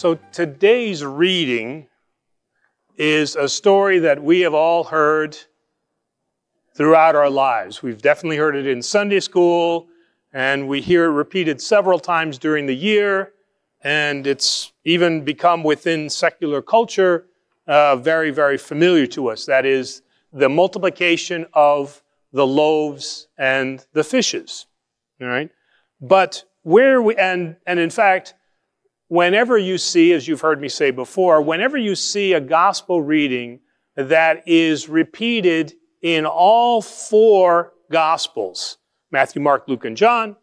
So today's reading is a story that we have all heard throughout our lives. We've definitely heard it in Sunday school, and we hear it repeated several times during the year, and it's even become within secular culture uh, very, very familiar to us. That is the multiplication of the loaves and the fishes. All right? But where we, and, and in fact, whenever you see, as you've heard me say before, whenever you see a gospel reading that is repeated in all four gospels, Matthew, Mark, Luke, and John,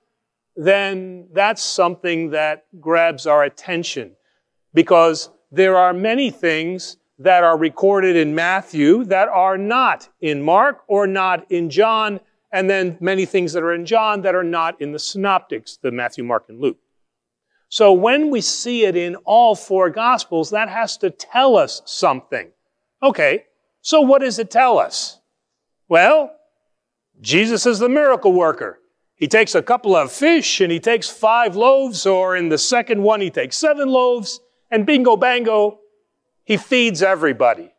then that's something that grabs our attention because there are many things that are recorded in Matthew that are not in Mark or not in John, and then many things that are in John that are not in the synoptics, the Matthew, Mark, and Luke. So when we see it in all four gospels, that has to tell us something. Okay, so what does it tell us? Well, Jesus is the miracle worker. He takes a couple of fish and he takes five loaves, or in the second one, he takes seven loaves, and bingo bango, he feeds everybody.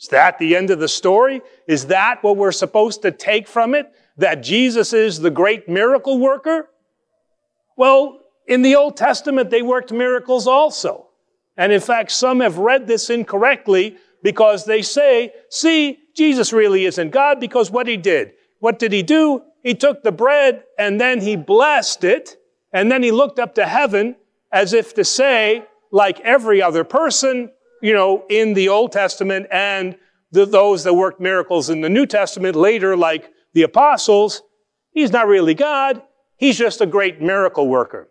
Is that the end of the story? Is that what we're supposed to take from it? That Jesus is the great miracle worker? Well, in the Old Testament, they worked miracles also. And in fact, some have read this incorrectly because they say, see, Jesus really isn't God because what he did. What did he do? He took the bread and then he blessed it and then he looked up to heaven as if to say, like every other person, you know, in the Old Testament and the, those that worked miracles in the New Testament later, like the apostles, he's not really God. He's just a great miracle worker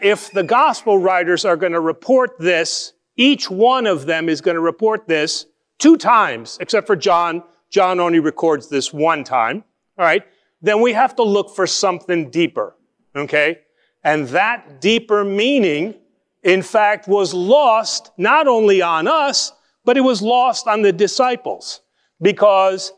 if the gospel writers are going to report this, each one of them is going to report this two times, except for John. John only records this one time. All right. Then we have to look for something deeper. Okay. And that deeper meaning, in fact, was lost not only on us, but it was lost on the disciples because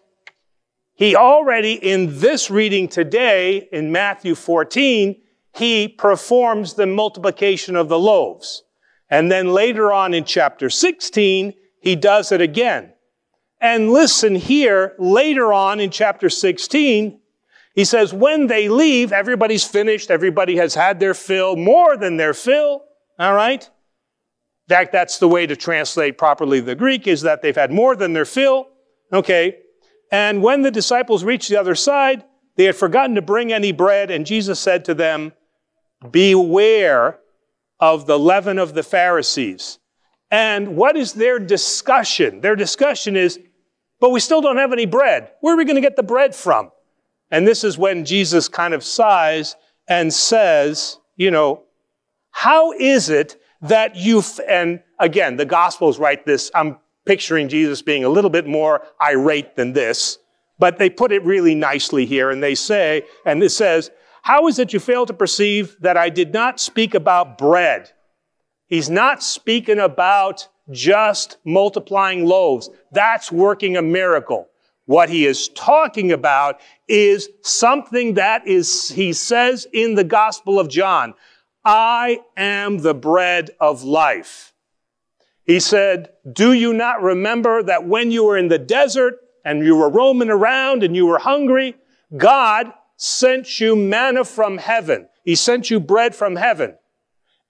he already in this reading today in Matthew 14, he performs the multiplication of the loaves. And then later on in chapter 16, he does it again. And listen here, later on in chapter 16, he says, when they leave, everybody's finished, everybody has had their fill, more than their fill, all right? That, that's the way to translate properly the Greek, is that they've had more than their fill, okay? And when the disciples reached the other side, they had forgotten to bring any bread, and Jesus said to them, Beware of the leaven of the Pharisees. And what is their discussion? Their discussion is, but we still don't have any bread. Where are we going to get the bread from? And this is when Jesus kind of sighs and says, you know, how is it that you, and again, the Gospels write this, I'm picturing Jesus being a little bit more irate than this, but they put it really nicely here and they say, and it says, how is it you fail to perceive that I did not speak about bread? He's not speaking about just multiplying loaves. That's working a miracle. What he is talking about is something that is, he says in the Gospel of John, I am the bread of life. He said, Do you not remember that when you were in the desert and you were roaming around and you were hungry, God sent you manna from heaven. He sent you bread from heaven.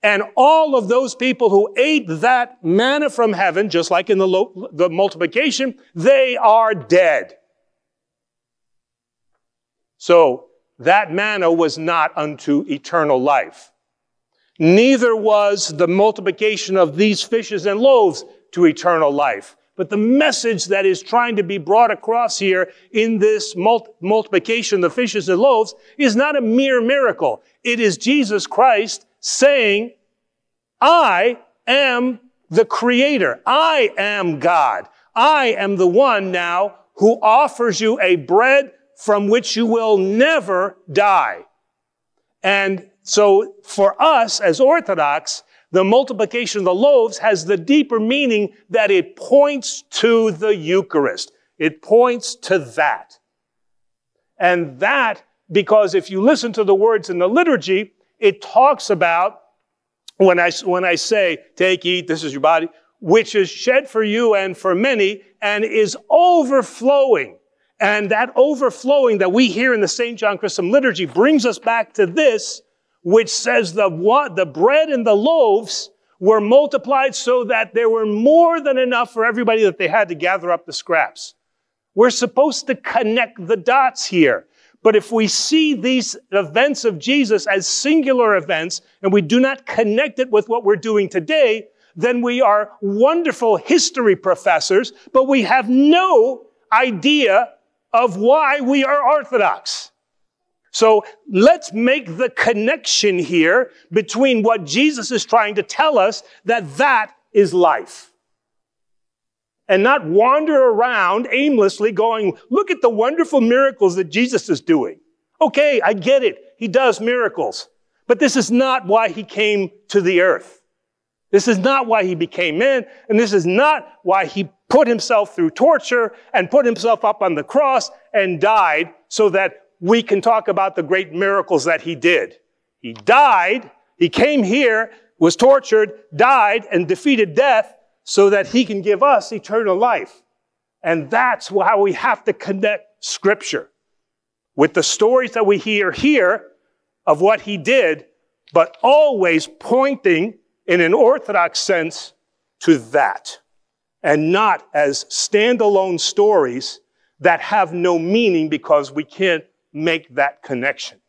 And all of those people who ate that manna from heaven, just like in the, lo- the multiplication, they are dead. So that manna was not unto eternal life. Neither was the multiplication of these fishes and loaves to eternal life. But the message that is trying to be brought across here in this multiplication of fishes and loaves is not a mere miracle. It is Jesus Christ saying, I am the creator. I am God. I am the one now who offers you a bread from which you will never die. And so for us as Orthodox, the multiplication of the loaves has the deeper meaning that it points to the Eucharist. It points to that. And that, because if you listen to the words in the liturgy, it talks about when I, when I say, take, eat, this is your body, which is shed for you and for many and is overflowing. And that overflowing that we hear in the St. John Chrysostom liturgy brings us back to this, which says the, what, the bread and the loaves were multiplied so that there were more than enough for everybody that they had to gather up the scraps. We're supposed to connect the dots here. But if we see these events of Jesus as singular events and we do not connect it with what we're doing today, then we are wonderful history professors, but we have no idea of why we are Orthodox. So let's make the connection here between what Jesus is trying to tell us that that is life. And not wander around aimlessly going, look at the wonderful miracles that Jesus is doing. Okay, I get it. He does miracles. But this is not why he came to the earth. This is not why he became man, and this is not why he put himself through torture and put himself up on the cross and died so that we can talk about the great miracles that he did. He died, he came here, was tortured, died, and defeated death so that he can give us eternal life. And that's how we have to connect scripture with the stories that we hear here of what he did, but always pointing in an orthodox sense to that and not as standalone stories that have no meaning because we can't make that connection.